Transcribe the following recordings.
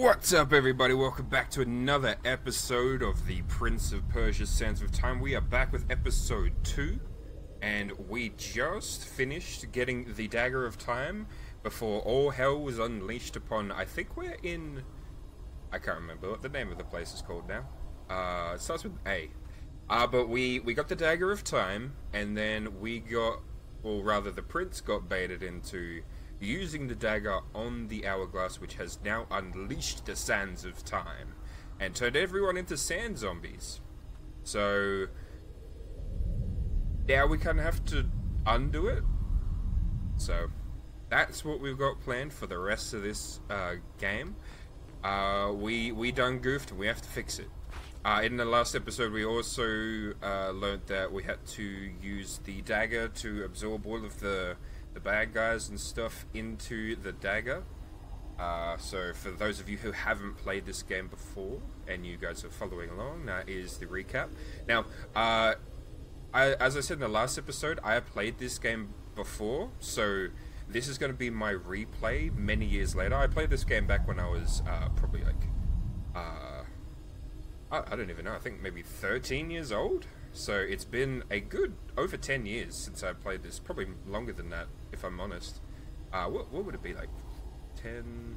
What's up, everybody? Welcome back to another episode of the Prince of Persia Sands of Time. We are back with episode 2, and we just finished getting the Dagger of Time before all hell was unleashed upon. I think we're in. I can't remember what the name of the place is called now. Uh, it starts with A. Uh, but we, we got the Dagger of Time, and then we got, or rather, the Prince got baited into using the dagger on the hourglass, which has now unleashed the sands of time and turned everyone into sand zombies. So now we kind of have to undo it. So that's what we've got planned for the rest of this uh, game. Uh, we we done goofed. And we have to fix it. Uh, in the last episode, we also uh, learned that we had to use the dagger to absorb all of the the bad guys and stuff into the dagger. Uh, so for those of you who haven't played this game before and you guys are following along, that is the recap. Now, uh, I, as I said in the last episode, I have played this game before, so this is going to be my replay many years later. I played this game back when I was uh, probably like, uh, I, I don't even know, I think maybe 13 years old. So it's been a good over 10 years since I played this, probably longer than that if I'm honest. Uh, what, what would it be like? 10,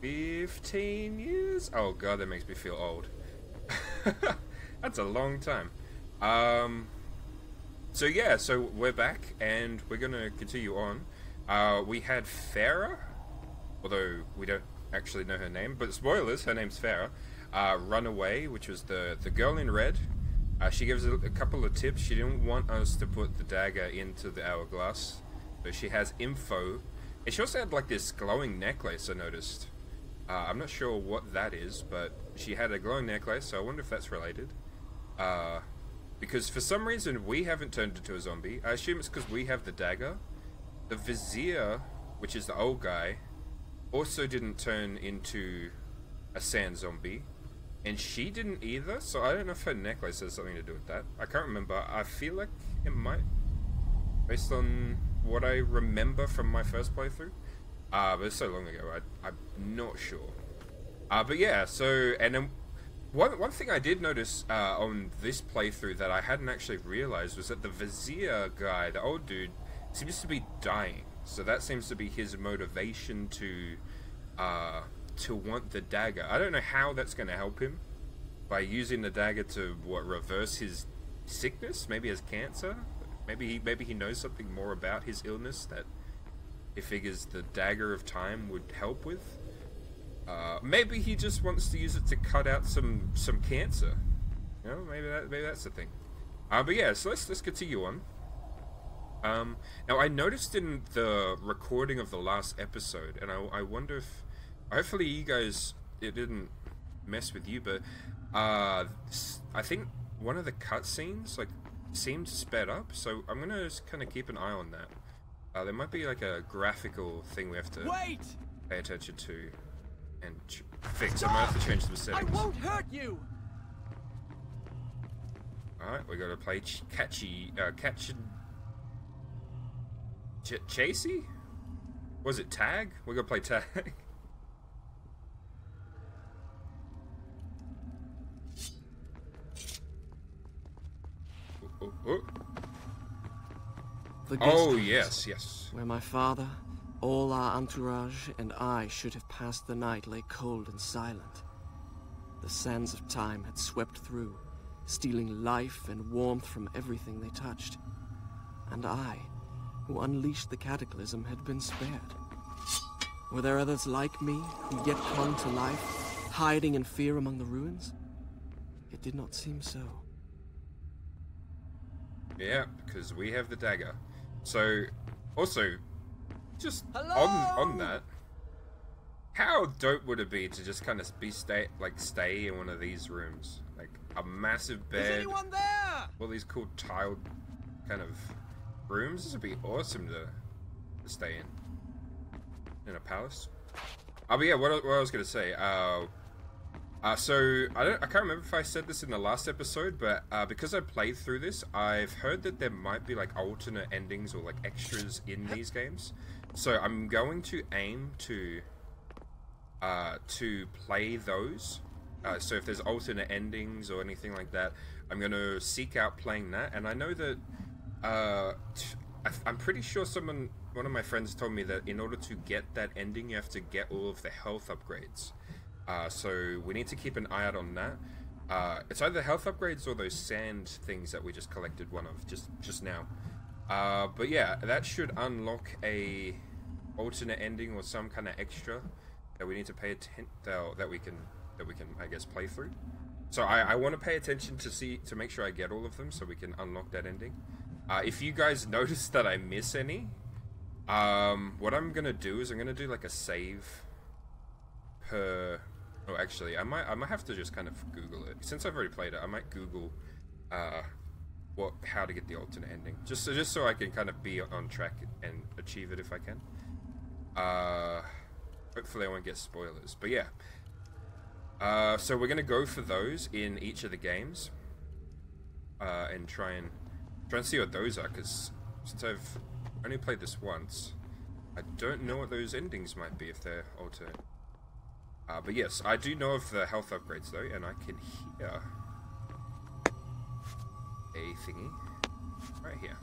15 years? Oh god, that makes me feel old. That's a long time. Um, so yeah, so we're back and we're gonna continue on. Uh, we had Farah, although we don't actually know her name, but spoilers, her name's Farah. Uh, Runaway, which was the, the girl in red uh, she gives a, a, couple of tips. She didn't want us to put the dagger into the hourglass, but she has info. And she also had like this glowing necklace. I noticed. Uh, I'm not sure what that is, but she had a glowing necklace. So I wonder if that's related. Uh, because for some reason we haven't turned into a zombie. I assume it's because we have the dagger. The vizier, which is the old guy, also didn't turn into a sand zombie. And she didn't either, so I don't know if her necklace has something to do with that. I can't remember. I feel like it might, based on what I remember from my first playthrough. Uh, but it's so long ago, I, I'm not sure. Uh, but yeah, so, and then one, one thing I did notice uh, on this playthrough that I hadn't actually realized was that the Vizier guy, the old dude, seems to be dying. So that seems to be his motivation to uh, to want the dagger. I don't know how that's going to help him by using the dagger to what reverse his sickness. Maybe his cancer. Maybe he maybe he knows something more about his illness that he figures the dagger of time would help with. Uh, maybe he just wants to use it to cut out some some cancer. You know, maybe that maybe that's the thing. Uh, but yeah, so let's let's continue on. Um, now I noticed in the recording of the last episode, and I, I wonder if hopefully you guys it didn't mess with you, but uh, I think one of the cutscenes like seemed sped up, so I'm gonna just kind of keep an eye on that. Uh, there might be like a graphical thing we have to Wait! pay attention to and fix. Stop! I might have to change the settings. I won't hurt you. All right, we gotta play ch catchy, uh, catch, ch chasey. Was it tag? We gotta play tag. oh, oh yes, yes. Where my father, all our entourage, and I should have passed the night lay cold and silent. The sands of time had swept through, stealing life and warmth from everything they touched. And I, who unleashed the cataclysm, had been spared. Were there others like me who yet clung to life, hiding in fear among the ruins? It did not seem so. Yeah, because we have the dagger. So, also, just Hello? on on that, how dope would it be to just kind of be stay like stay in one of these rooms, like a massive bed, Is anyone there? all these cool tiled kind of rooms? This would be awesome to, to stay in in a palace. Oh, but yeah, what, what I was gonna say, uh, uh, so I don't, I can't remember if I said this in the last episode, but uh, because I played through this, I've heard that there might be like alternate endings or like extras in these games. So I'm going to aim to uh, to play those. Uh, so if there's alternate endings or anything like that, I'm going to seek out playing that. And I know that uh, I, I'm pretty sure someone, one of my friends, told me that in order to get that ending, you have to get all of the health upgrades. Uh, so we need to keep an eye out on that. Uh, it's either health upgrades or those sand things that we just collected one of just just now. Uh, but yeah, that should unlock a alternate ending or some kind of extra that we need to pay attention that, that we can that we can I guess play through. So I, I want to pay attention to see to make sure I get all of them so we can unlock that ending. Uh, if you guys notice that I miss any, um, what I'm gonna do is I'm gonna do like a save per. Oh, actually, I might I might have to just kind of Google it since I've already played it. I might Google uh, what how to get the alternate ending just so just so I can kind of be on track and achieve it if I can. Uh, hopefully I won't get spoilers, but yeah. Uh, so we're gonna go for those in each of the games, uh, and try and try and see what those are. Because since I've only played this once, I don't know what those endings might be if they're alternate. Uh, but yes, I do know of the health upgrades though, and I can hear a thingy right here.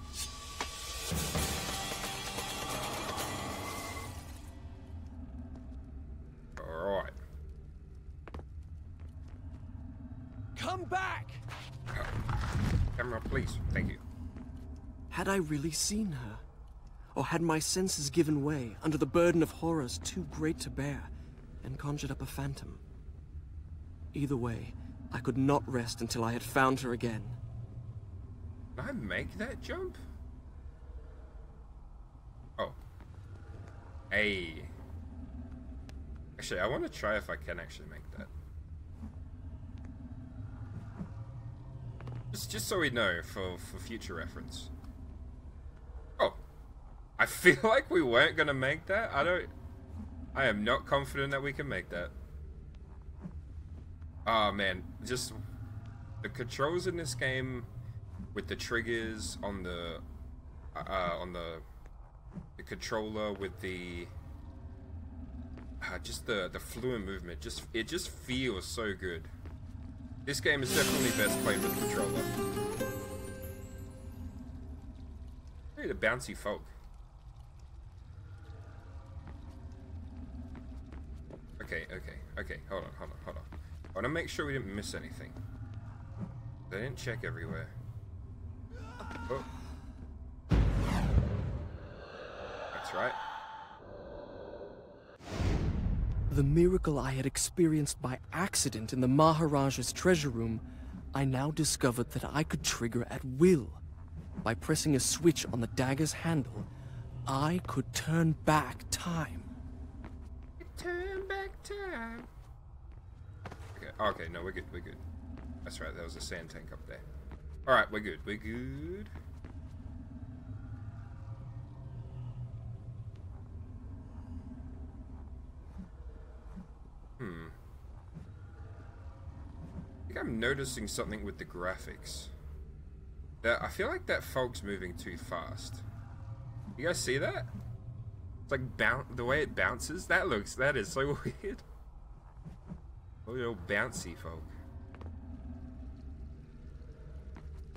Alright. Come back! Camera, please. Thank you. Had I really seen her? Or had my senses given way under the burden of horrors too great to bear and conjured up a phantom? Either way, I could not rest until I had found her again. Can I make that jump? Oh. Hey. Actually, I want to try if I can actually make that. Just, just so we know for, for future reference. Oh. I feel like we weren't going to make that. I don't... I am not confident that we can make that. Oh man, just... The controls in this game with the triggers on the uh, on the, the controller with the uh, just the the fluent movement just it just feels so good. This game is definitely best played with the controller. At the bouncy folk okay okay okay hold on hold on hold on I want to make sure we didn't miss anything I didn't check everywhere Oh. That's right. The miracle I had experienced by accident in the Maharaja's treasure room, I now discovered that I could trigger at will. By pressing a switch on the dagger's handle, I could turn back time. Turn back time. Okay, okay, no, we're good, we're good. That's right, there was a sand tank up there. Alright, we're good, we're good. Hmm. I think I'm noticing something with the graphics. That I feel like that fog's moving too fast. You guys see that? It's like bounce the way it bounces. That looks that is so weird. A little bouncy folk.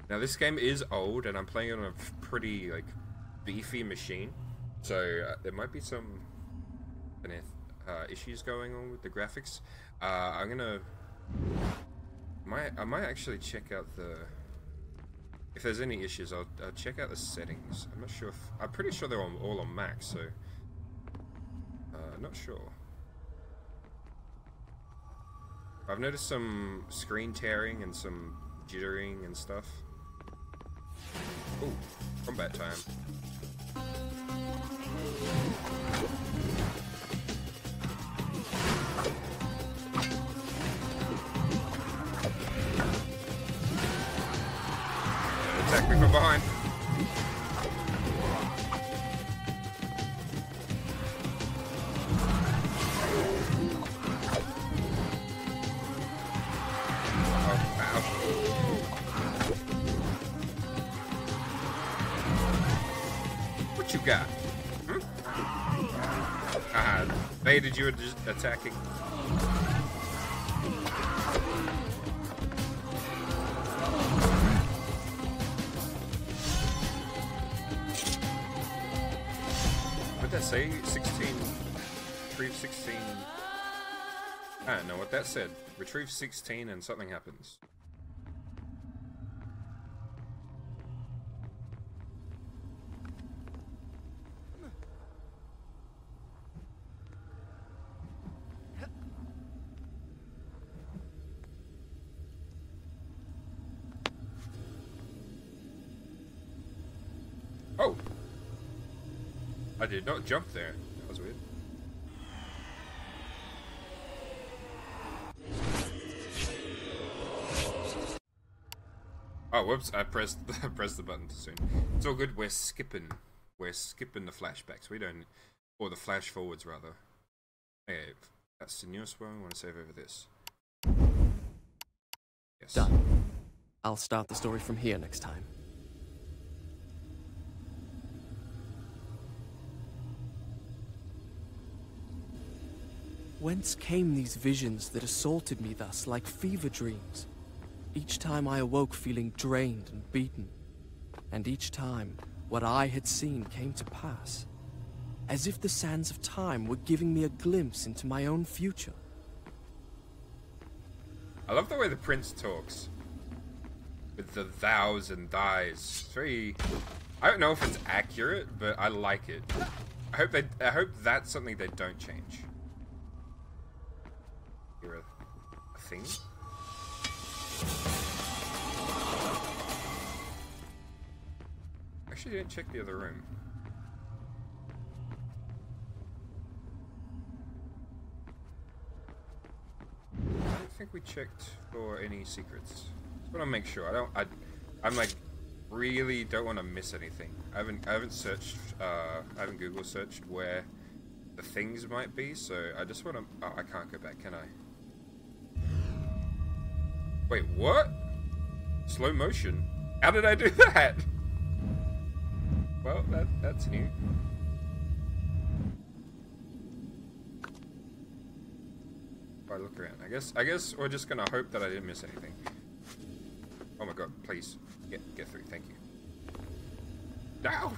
Now this game is old, and I'm playing on a pretty like beefy machine, so uh, there might be some uh, issues going on with the graphics. Uh, I'm gonna might I might actually check out the if there's any issues. I'll, I'll check out the settings. I'm not sure if I'm pretty sure they're on, all on max, so uh, not sure. I've noticed some screen tearing and some jittering and stuff. Oh, combat time. Attack me from behind. Just attacking. What'd that say? 16. Retrieve 16. I don't know what that said. Retrieve 16 and something happens. Oh! I did not jump there. That was weird. Oh, whoops! I pressed I pressed the button too soon. It's all good. We're skipping. We're skipping the flashbacks. We don't, or the flash forwards rather. Okay, that's the newest one. We want to save over this. Yes. Done. I'll start the story from here next time. Whence came these visions that assaulted me thus like fever dreams? Each time I awoke feeling drained and beaten, and each time what I had seen came to pass, as if the sands of time were giving me a glimpse into my own future. I love the way the prince talks. With the thous and thys. It's very I don't know if it's accurate, but I like it. I hope they I hope that's something they don't change. Thing? Actually didn't check the other room. I don't think we checked for any secrets. Just want to make sure. I don't. I. I'm like really don't want to miss anything. I haven't. I haven't searched. Uh, I haven't Google searched where the things might be. So I just want to. Oh, I can't go back, can I? Wait, what? Slow motion. How did I do that? Well, that that's new. If I look around, I guess I guess we're just gonna hope that I didn't miss anything. Oh my god, please get get through. Thank you. Now.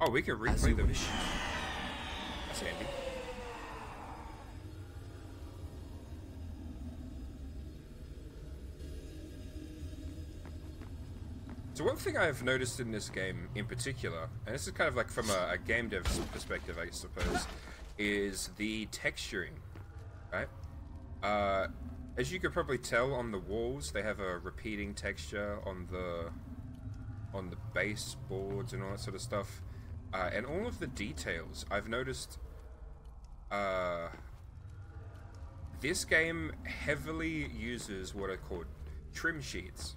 Oh, we can replay the. wish. That's handy. So one thing I've noticed in this game in particular, and this is kind of like from a, a game dev perspective, I suppose, is the texturing, right? Uh, as you could probably tell on the walls, they have a repeating texture on the on the baseboards and all that sort of stuff, uh, and all of the details. I've noticed. Uh, this game heavily uses what are called trim sheets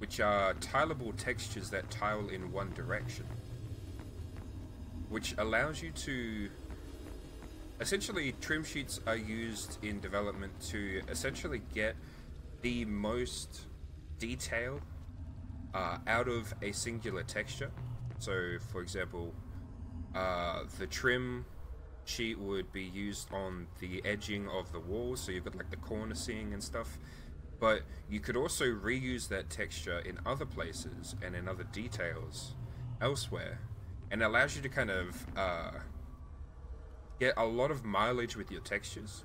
which are tileable textures that tile in one direction, which allows you to. Essentially, trim sheets are used in development to essentially get the most detail uh, out of a singular texture. So, for example, uh, the trim sheet would be used on the edging of the walls, so you've got like the corner seeing and stuff but you could also reuse that texture in other places and in other details elsewhere. And it allows you to kind of uh, get a lot of mileage with your textures.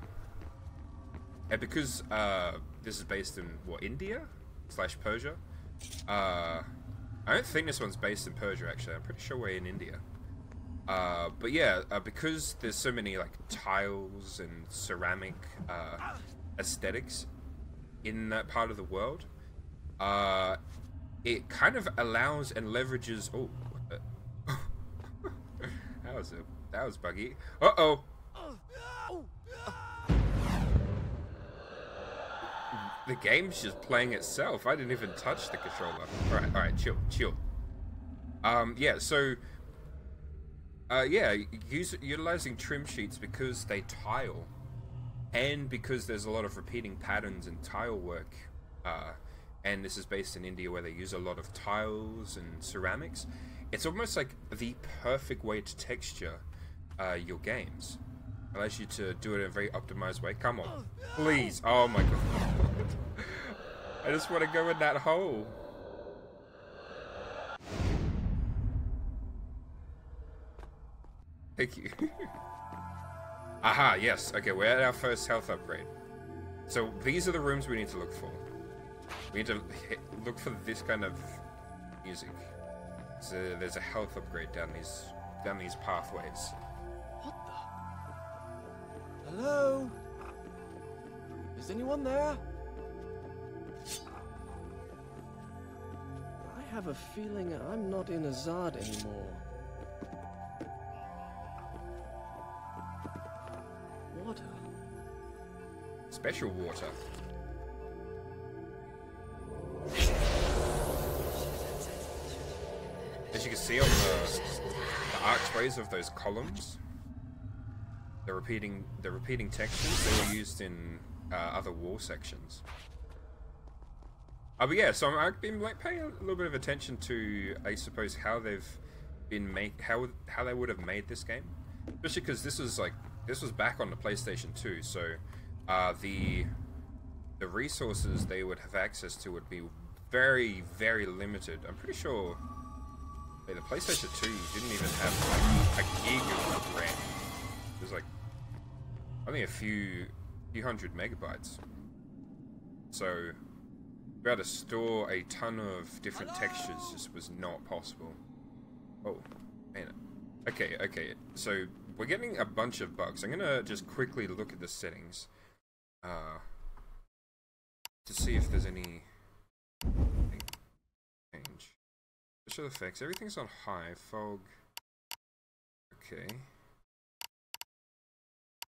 And because uh, this is based in what india slash persia? Uh, i don't think this one's based in persia actually. I'm pretty sure we're in india. Uh, but yeah, uh, because there's so many like tiles and ceramic uh, aesthetics in that part of the world, uh, it kind of allows and leverages. Oh, that was a that was buggy. Uh oh. The game's just playing itself. I didn't even touch the controller. All right, all right, chill, chill. Um, yeah, so uh, yeah, use, utilizing trim sheets because they tile, and because there's a lot of repeating patterns and tile work, uh, and this is based in India where they use a lot of tiles and ceramics. It's almost like the perfect way to texture uh, your games. Allows you to do it in a very optimized way. Come on, please. Oh my god. I just want to go in that hole. Thank you. Aha, yes. Okay, we're at our first health upgrade. So these are the rooms we need to look for. We need to look for this kind of music. So there's a health upgrade down these down these pathways. What the? Hello? Is anyone there? I have a feeling I'm not in Azad anymore. Special water. As you can see on the, the archways of those columns, the repeating the repeating textures they were used in uh, other wall sections. Oh, but yeah, so I've been like paying a little bit of attention to, I suppose, how they've been made, how how they would have made this game, especially because this was like this was back on the PlayStation 2, so uh, the the resources they would have access to would be very very limited. I'm pretty sure like, the PlayStation 2 didn't even have like a gig of RAM. It was like only a few few hundred megabytes. So to be able to store a ton of different Hello? textures just was not possible. Oh, man. Okay, okay. So we're getting a bunch of bugs. I'm gonna just quickly look at the settings, uh, to see if there's any change. Special effects. Everything's on high. Fog. Okay.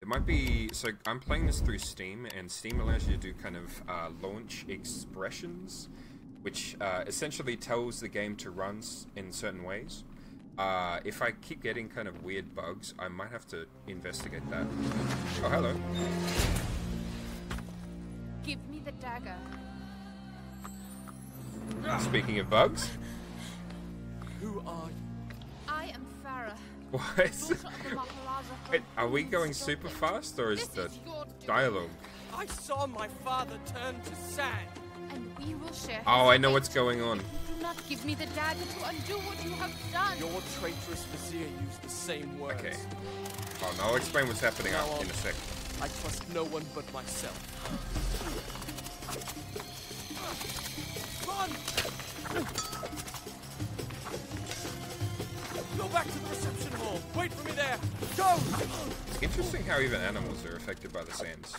It might be so. I'm playing this through Steam, and Steam allows you to do kind of uh, launch expressions, which uh, essentially tells the game to run in certain ways. Uh, if I keep getting kind of weird bugs, I might have to investigate that. Oh, hello. Give me the dagger. Speaking of bugs, Who are you? I am Farah, what? daughter of the Maharaja. Wait, are we going super fast, or is This the is dialogue? I saw my father turn to sand. And we will share. Oh, I know what's going on. Do not give me the dagger to undo what you have done. Your traitorous vizier used the same words. Okay. Oh, no, I'll explain what's happening Now up in a second. I trust no one but myself. Run! Go back to the reception hall. Wait for me there. Go! Interesting how even animals are affected by the sands.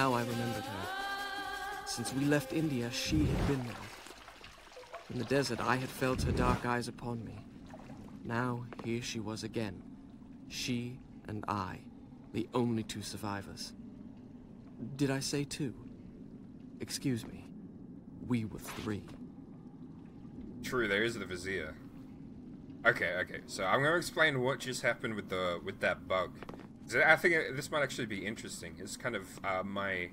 Now I remembered her. Since we left India, she had been there. In the desert, I had felt her dark eyes upon me. Now, here she was again. She and I, the only two survivors. Did I say two? Excuse me. We were three. True, there is the vizier. Okay, okay. So I'm to explain what just happened with the with that bug. I think this might actually be interesting. It's kind of uh, my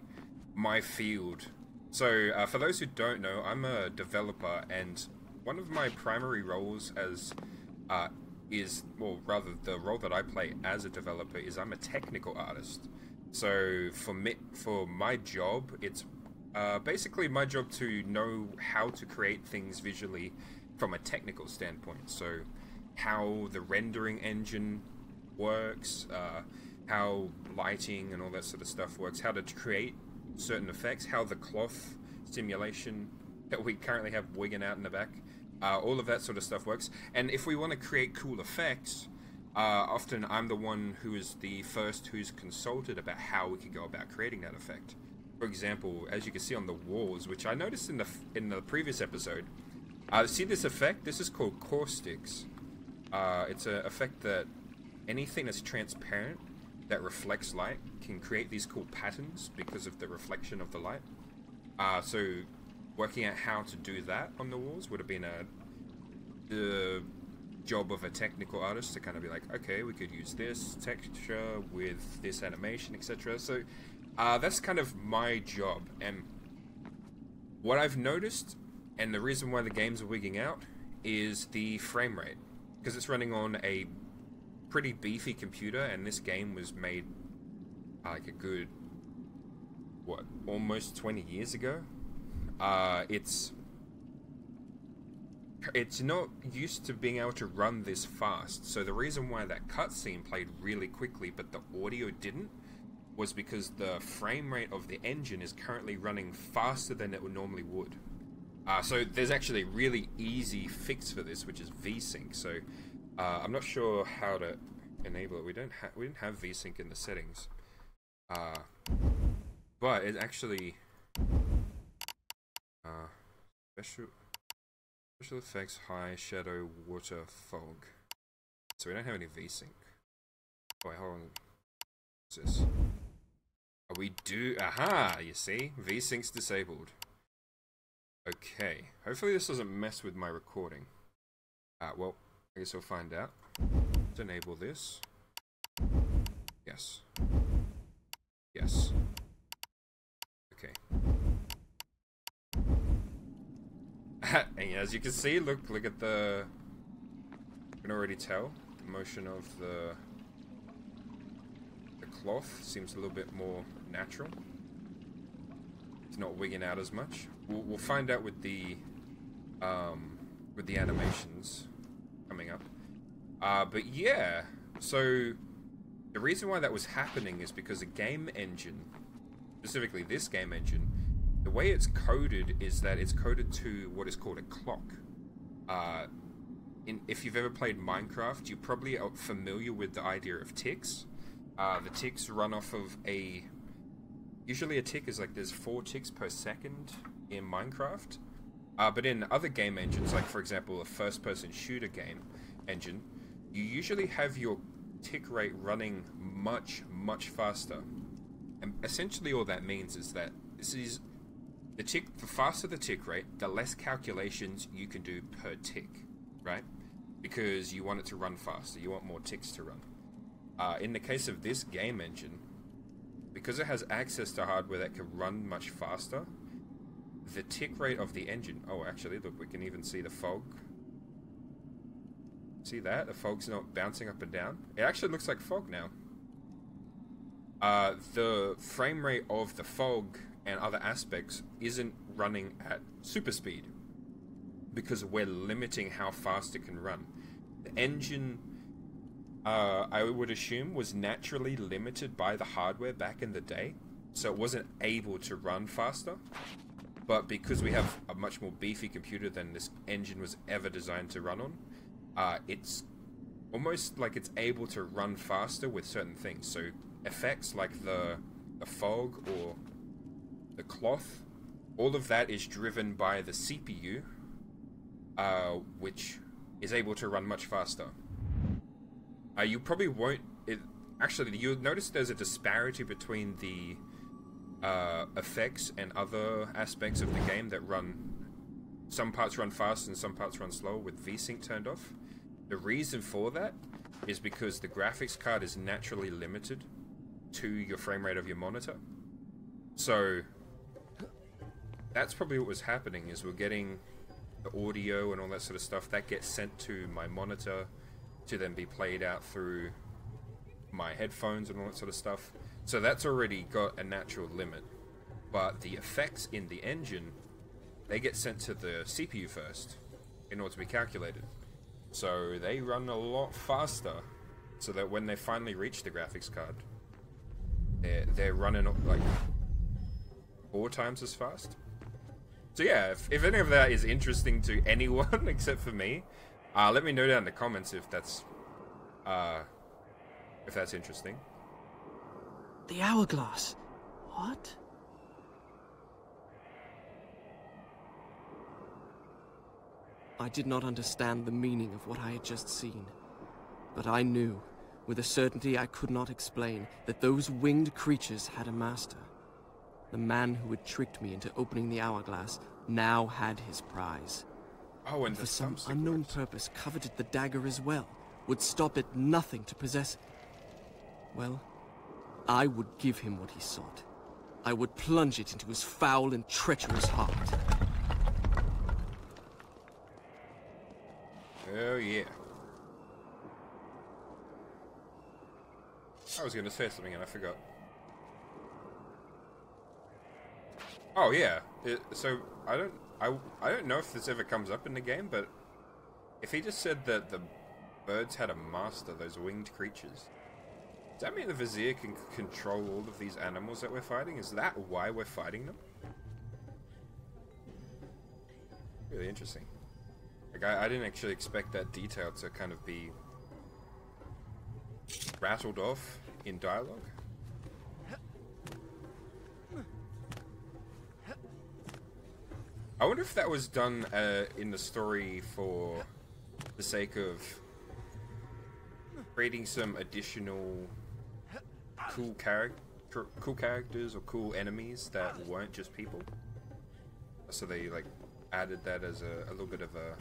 my field. So uh, for those who don't know, I'm a developer, and one of my primary roles as uh, is, well, rather the role that I play as a developer is I'm a technical artist. So for me, for my job, it's uh, basically my job to know how to create things visually from a technical standpoint. So how the rendering engine works, uh, how lighting and all that sort of stuff works, how to create certain effects, how the cloth simulation that we currently have wigging out in the back, uh, all of that sort of stuff works. And if we want to create cool effects, uh, often I'm the one who is the first who's consulted about how we could go about creating that effect. For example, as you can see on the walls, which I noticed in the in the previous episode, uh, see this effect? This is called caustics. Uh, it's an effect that anything that's transparent that reflects light can create these cool patterns because of the reflection of the light. Uh, so working out how to do that on the walls would have been a the job of a technical artist to kind of be like, okay, we could use this texture with this animation, etc. So uh, that's kind of my job, and what I've noticed, and the reason why the games are wigging out, is the frame rate because it's running on a pretty beefy computer, and this game was made like a good what almost 20 years ago. Uh, it's it's not used to being able to run this fast. So the reason why that cutscene played really quickly, but the audio didn't, was because the frame rate of the engine is currently running faster than it would normally would. Uh, so there's actually a really easy fix for this, which is VSync. So uh, I'm not sure how to enable it. We don't have we didn't have VSync in the settings, uh, but it actually uh, special special effects high shadow water fog. So we don't have any VSync. Oh, wait, hold on. What's this? Oh, we do. Aha! You see, VSync's disabled. Okay. Hopefully this doesn't mess with my recording. Uh, well, I guess we'll find out. Let's enable this. Yes. Yes. Okay. and as you can see, look look at the you can already tell the motion of the the cloth seems a little bit more natural. It's not wigging out as much. We'll, we'll find out with the um, with the animations coming up. Uh, but yeah, so the reason why that was happening is because the game engine, specifically this game engine, the way it's coded is that it's coded to what is called a clock. Uh, in, if you've ever played Minecraft, you probably are probably familiar with the idea of ticks. Uh, the ticks run off of a. Usually, a tick is like there's four ticks per second in Minecraft. Uh, but in other game engines, like for example a first-person shooter game engine, you usually have your tick rate running much, much faster. And essentially, all that means is that this is the tick. The faster the tick rate, the less calculations you can do per tick, right? Because you want it to run faster. You want more ticks to run. Uh, in the case of this game engine, because it has access to hardware that can run much faster, the tick rate of the engine. Oh, actually, look, we can even see the fog. See that? The fog's not bouncing up and down. It actually looks like fog now. Uh, the frame rate of the fog and other aspects isn't running at super speed because we're limiting how fast it can run. The engine, uh, I would assume, was naturally limited by the hardware back in the day, so it wasn't able to run faster. But because we have a much more beefy computer than this engine was ever designed to run on, uh, it's almost like it's able to run faster with certain things. So effects like the the fog or the cloth, all of that is driven by the CPU, uh, which is able to run much faster. Uh, you probably won't. It, actually, you'll notice there's a disparity between the uh, effects and other aspects of the game that run. Some parts run fast and some parts run slow with VSync turned off. The reason for that is because the graphics card is naturally limited to your frame rate of your monitor. So that's probably what was happening is we're getting the audio and all that sort of stuff that gets sent to my monitor to then be played out through my headphones and all that sort of stuff. So that's already got a natural limit. But the effects in the engine, they get sent to the CPU first in order to be calculated. So they run a lot faster so that when they finally reach the graphics card, they're, they're running like four times as fast. So yeah, if, if any of that is interesting to anyone except for me, uh, let me know down in the comments if that's uh, if that's interesting. The hourglass. What? I did not understand the meaning of what I had just seen, but I knew with a certainty I could not explain, that those winged creatures had a master. The man who had tricked me into opening the hourglass now had his prize. Oh, and For some thumb unknown purpose coveted the dagger as well, would stop at nothing to possess it. Well, I would give him what he sought. I would plunge it into his foul and treacherous heart. Oh yeah. I was going to say something and I forgot. Oh yeah. It, so I don't I I don't know if this ever comes up in the game, but if he just said that the birds had a master, those winged creatures, does that mean the Vizier can control all of these animals that we're fighting? Is that why we're fighting them? Really interesting. Like I, I didn't actually expect that detail to kind of be rattled off in dialogue. I wonder if that was done uh, in the story for the sake of creating some additional cool character, cool characters or cool enemies that weren't just people. So they like added that as a, a little bit of a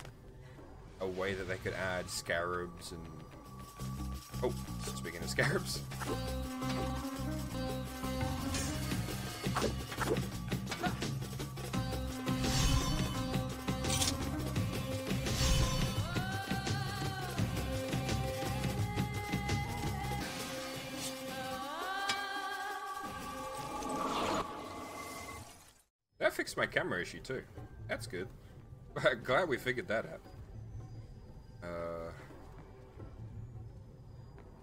a way that they could add scarabs and oh, speaking of scarabs, my camera issue too. That's good. Glad we figured that out. Uh,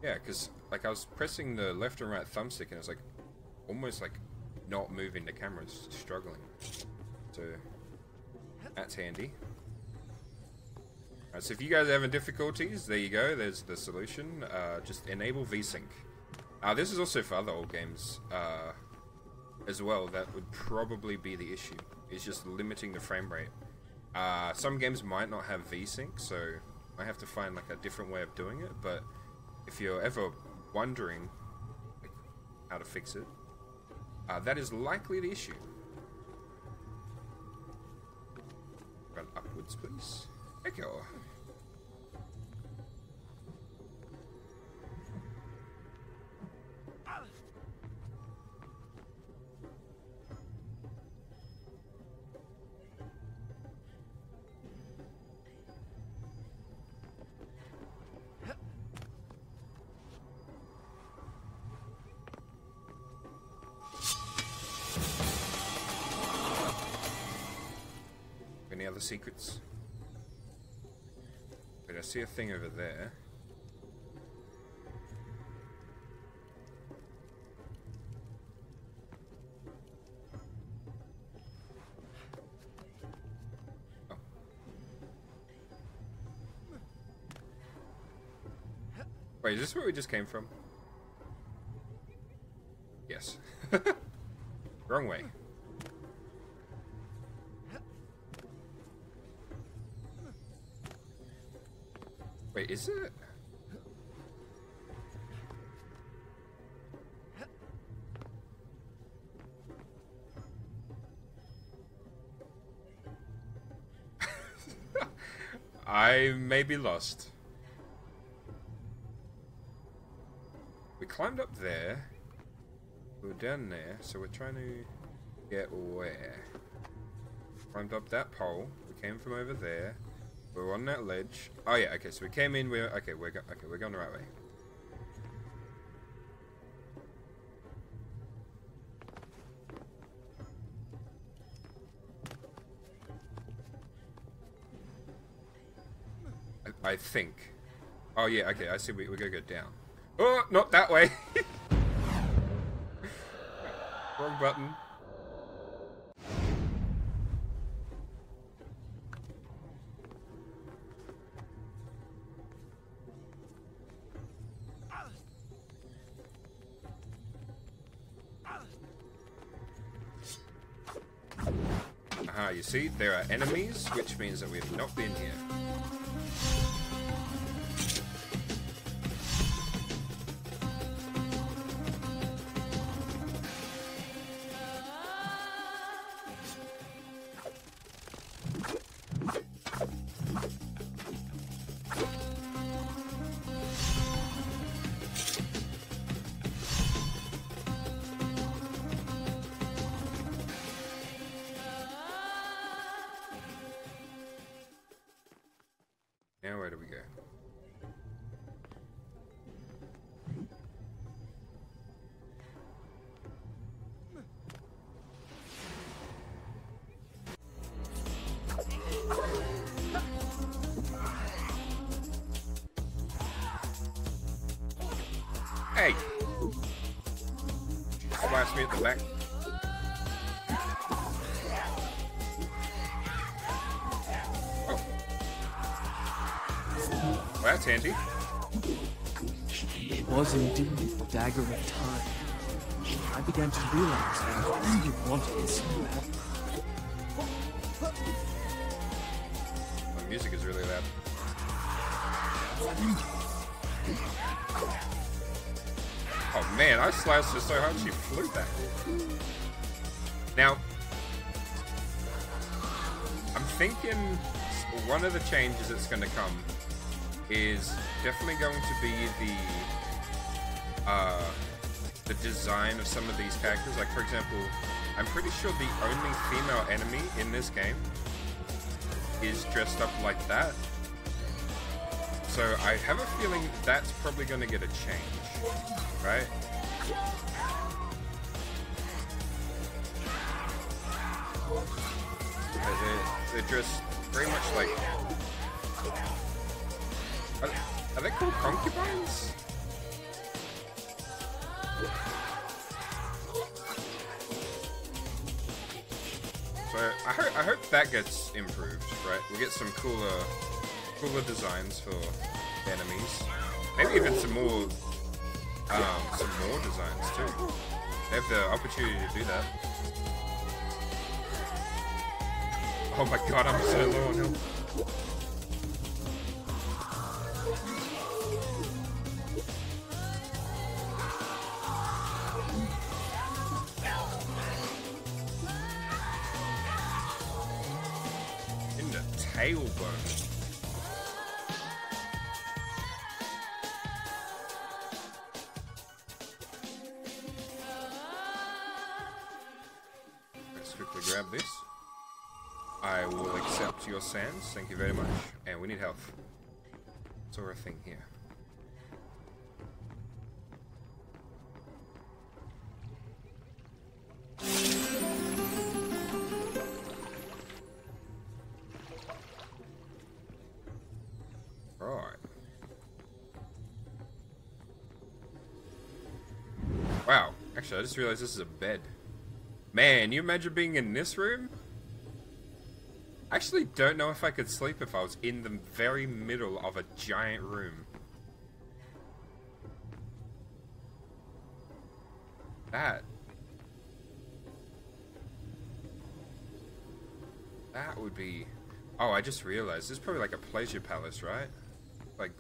yeah, because like I was pressing the left and right thumbstick and it was like almost like not moving the camera, it's struggling. So that's handy. Alright, so if you guys are having difficulties, there you go. There's the solution. Uh, just enable VSync. Uh, this is also for other old games uh, as well. That would probably be the issue. Is just limiting the frame rate. Uh, some games might not have VSync, so I have to find like a different way of doing it. But if you're ever wondering how to fix it, uh, that is likely the issue. Run upwards, please. Echo. Other secrets? Wait, I see a thing over there. Oh. Wait, is this where we just came from? Yes. Wrong way. Is it? I may be lost. We climbed up there. We are down there, so we're trying to get where? Climbed up that pole. We came from over there. We're on that ledge. Oh yeah, okay. So we came in. We're okay. We're go- okay. We're going the right way. I, I think. Oh yeah. Okay. I see. We we gotta go down. Oh, not that way. Wrong button. There are enemies, which means that we have not been here. Me back. Oh. Well, that's handy. It was indeed the Dagger of Time. I began to realize that I really wanted help. The music is really loud. Man, I sliced her so hard she flew back. Now, I'm thinking one of the changes that's going to come is definitely going to be the uh, the design of some of these characters. Like for example, I'm pretty sure the only female enemy in this game is dressed up like that. So I have a feeling that's probably going to get a change, right? They're, they're, they're very much like. Are, are they called concubines? So I hope I hope that gets improved, right? We get some cooler cooler designs for enemies. Maybe even some more um, some more designs too. They have the opportunity to do that. Oh my god, I'm so low on health. Let's quickly grab this. I will accept your sands, thank you very much. And we need health. Saw a thing here. Wow. Actually, I just realized this is a bed. Man, you imagine being in this room? I actually don't know if I could sleep if I was in the very middle of a giant room. That. That would be. Oh, I just realized. This is probably like a pleasure palace, right? Like.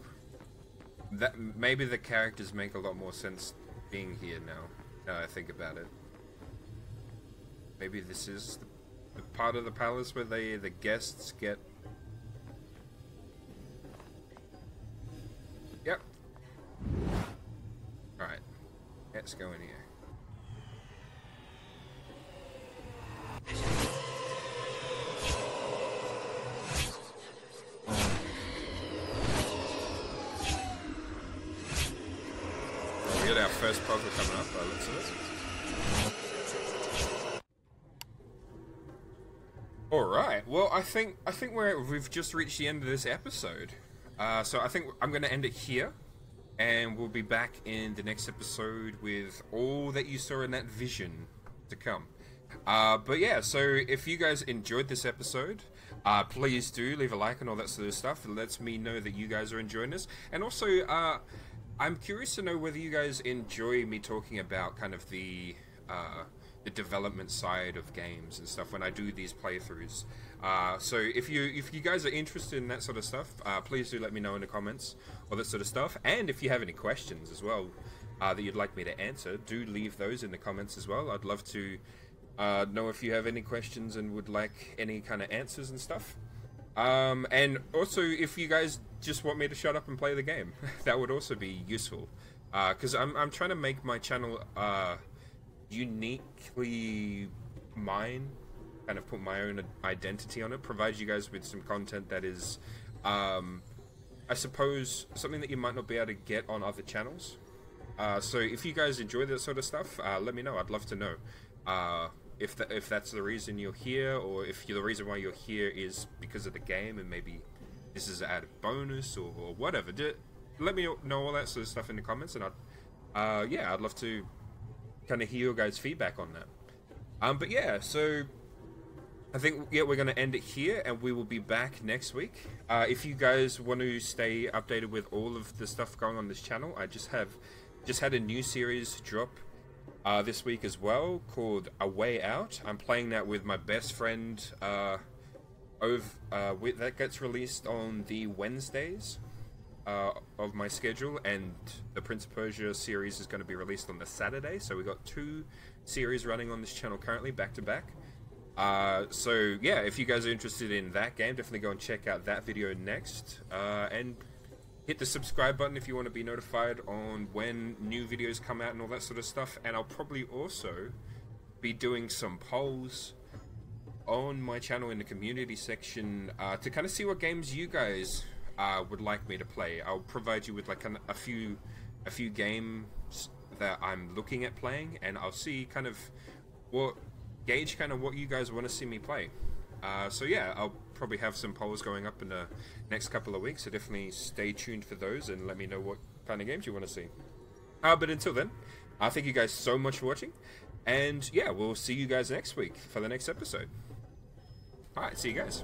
That maybe the characters make a lot more sense being here now. Now I think about it. Maybe this is the, part of the palace where they the guests get. Yep. All right. Let's go in here. We got our first puzzle coming up by the looks of it. All right. Well, I think I think we're we've just reached the end of this episode. Uh, so I think I'm going to end it here, and we'll be back in the next episode with all that you saw in that vision to come. Uh, but yeah, so if you guys enjoyed this episode, uh, please do leave a like and all that sort of stuff. It lets me know that you guys are enjoying this, and also uh, I'm curious to know whether you guys enjoy me talking about kind of the uh, the development side of games and stuff when I do these playthroughs. Uh, so if you if you guys are interested in that sort of stuff, uh, please do let me know in the comments all that sort of stuff. And if you have any questions as well uh, that you'd like me to answer, do leave those in the comments as well. I'd love to uh, know if you have any questions and would like any kind of answers and stuff. Um, and also, if you guys just want me to shut up and play the game, that would also be useful. Because I'm, I'm trying to make my channel uh, uniquely mine, kind of put my own identity on it, provide you guys with some content that is um, I suppose, something that you might not be able to get on other channels. Uh, so if you guys enjoy that sort of stuff, uh, let me know. I'd love to know. Uh, if tha if that's the reason you're here, or if the reason why you're here is because of the game, and maybe this is an added bonus or, or whatever. Do, let me know all that sort of stuff in the comments, and I'd uh, yeah, I'd love to kind of hear your guys' feedback on that. Um, but yeah, so I think yeah we're gonna end it here, and we will be back next week. Uh, if you guys want to stay updated with all of the stuff going on this channel, I just have just had a new series drop uh, this week as well called A Way Out. I'm playing that with my best friend. Uh, Ov, uh, that gets released on the Wednesdays uh, of my schedule, and the Prince of Persia series is going to be released on the Saturday. So we've got two series running on this channel currently, back to back. Uh, so yeah, if you guys are interested in that game, definitely go and check out that video next, uh, and hit the subscribe button if you want to be notified on when new videos come out and all that sort of stuff. And I'll probably also be doing some polls on my channel in the community section uh, to kind of see what games you guys uh, would like me to play. I'll provide you with like an, a few a few games that I'm looking at playing, and I'll see kind of what gauge kind of what you guys want to see me play. Uh, so yeah, I'll probably have some polls going up in the next couple of weeks. So definitely stay tuned for those and let me know what kind of games you want to see. Uh, but until then, I thank you guys so much for watching, and yeah, we'll see you guys next week for the next episode. All right, see you guys.